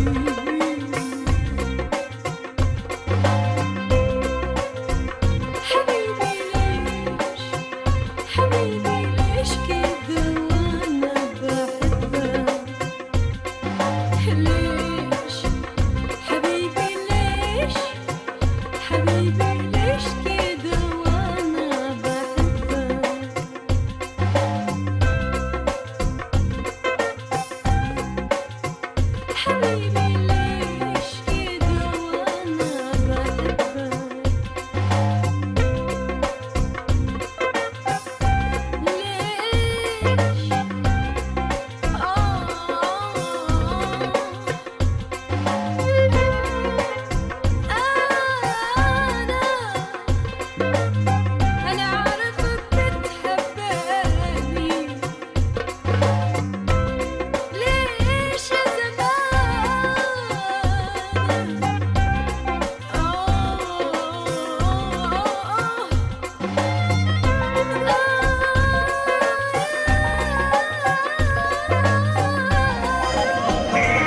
you.